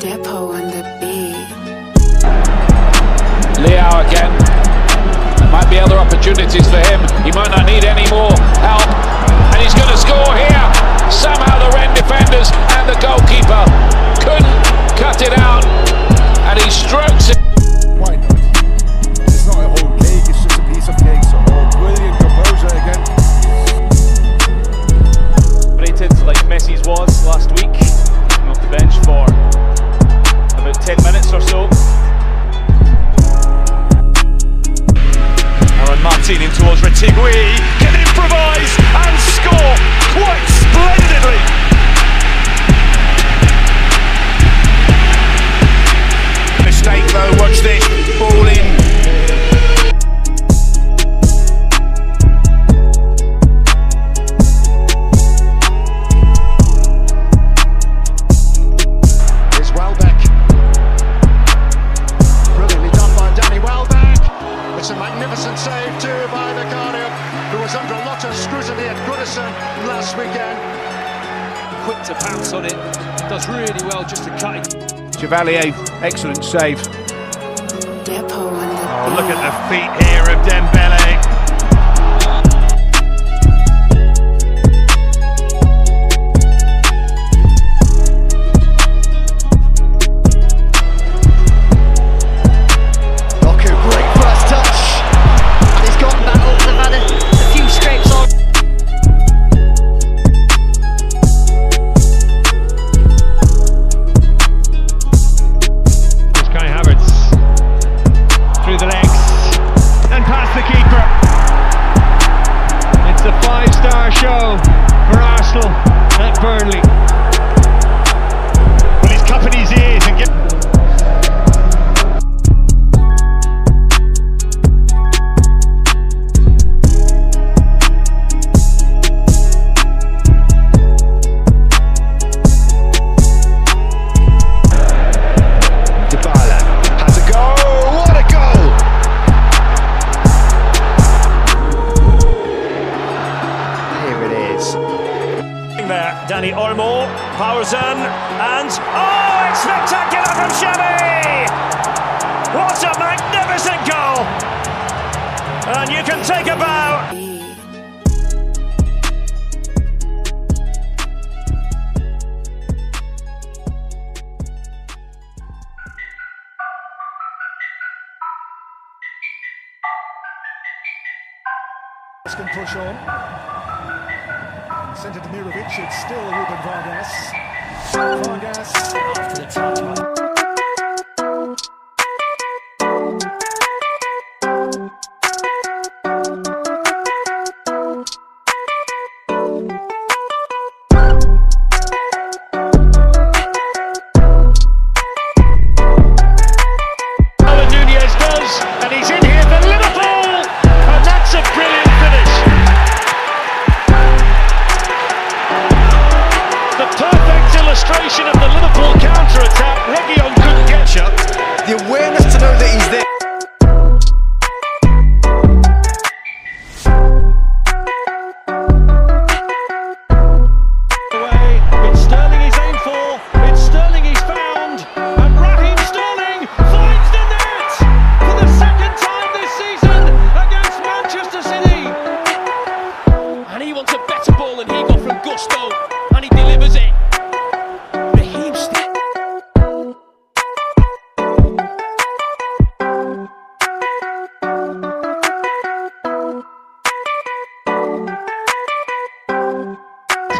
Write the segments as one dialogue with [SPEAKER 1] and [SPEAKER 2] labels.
[SPEAKER 1] Depot on the beat.
[SPEAKER 2] Leao again. There might be other opportunities for him. He might not need any more help. And he's going to score here. Somehow the Rennes defenders and the goalkeeper couldn't cut it out. And he strokes it.
[SPEAKER 3] was
[SPEAKER 4] under a lot of scrutiny at Goodison last weekend.
[SPEAKER 3] Quick to pounce on it, does really well just to cut it.
[SPEAKER 5] Chevalier, excellent save. Oh, look at the feet here of Dembele.
[SPEAKER 3] show for Arsenal at Burnley.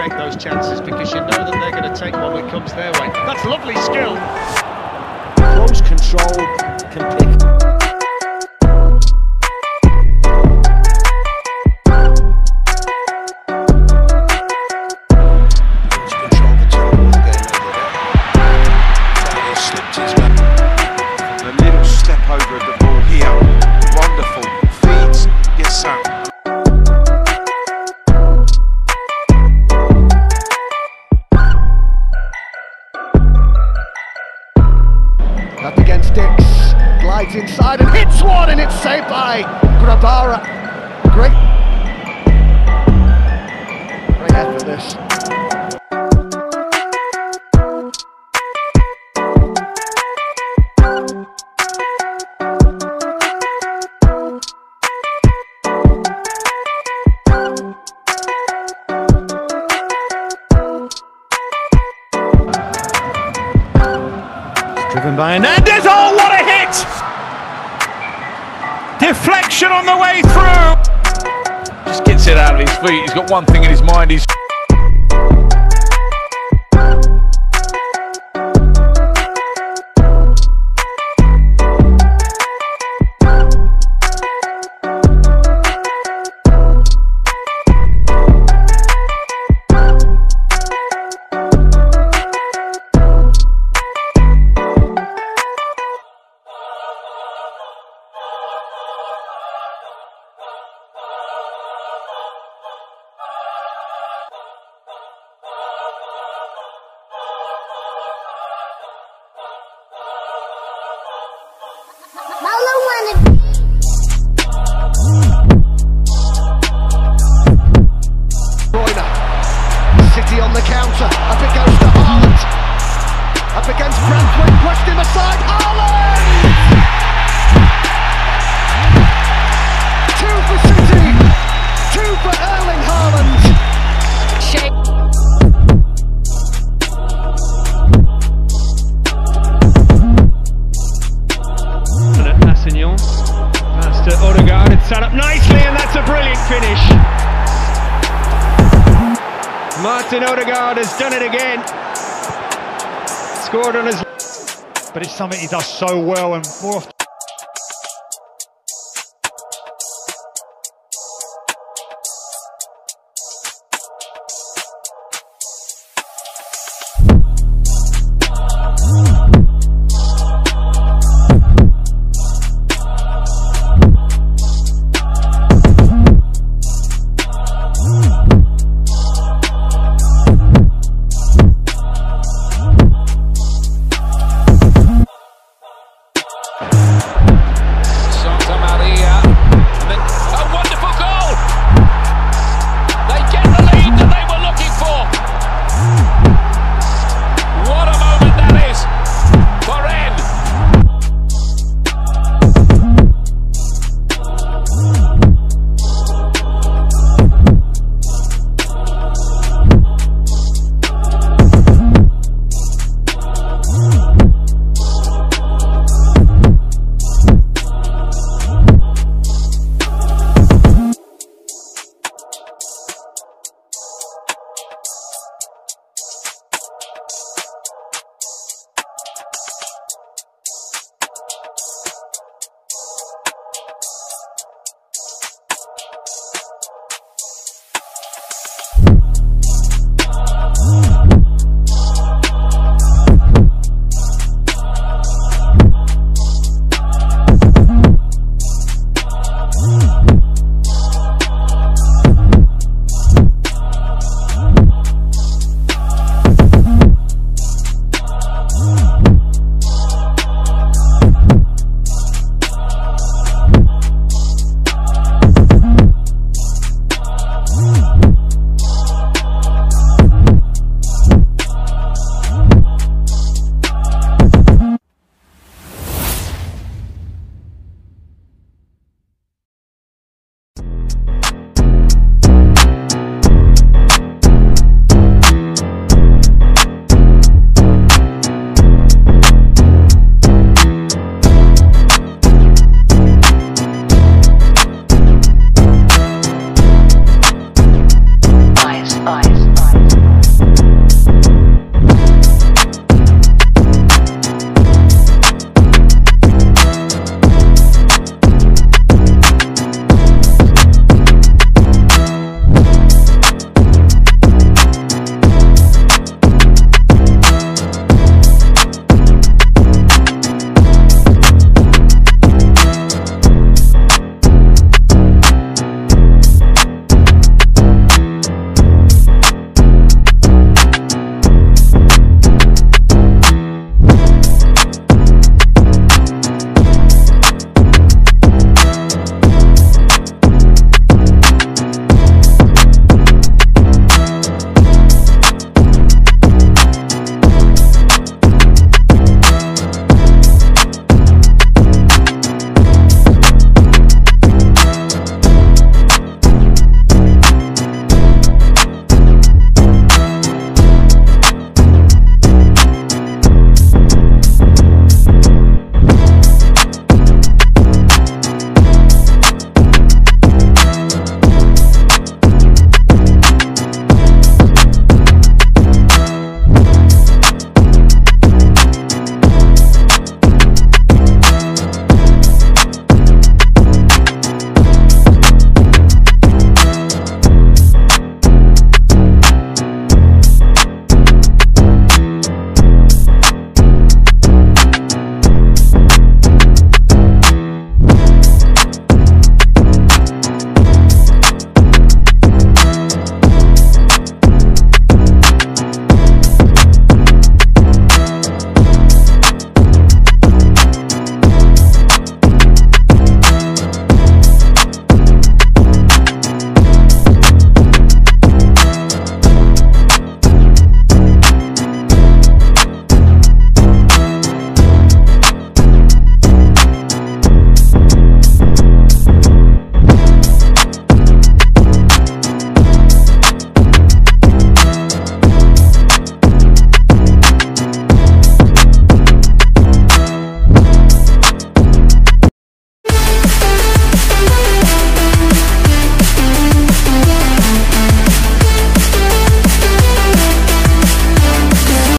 [SPEAKER 3] take those chances because you know that they're going to take one that comes their way. That's lovely skill.
[SPEAKER 6] Close control, can pick.
[SPEAKER 4] this. driven by
[SPEAKER 7] Hernandez. Oh, what a hit! Deflection on the way through.
[SPEAKER 5] Just gets it out of his feet. He's got one thing in his mind. He's
[SPEAKER 7] He's done it again. Scored on his... But it's something he does so well and more often...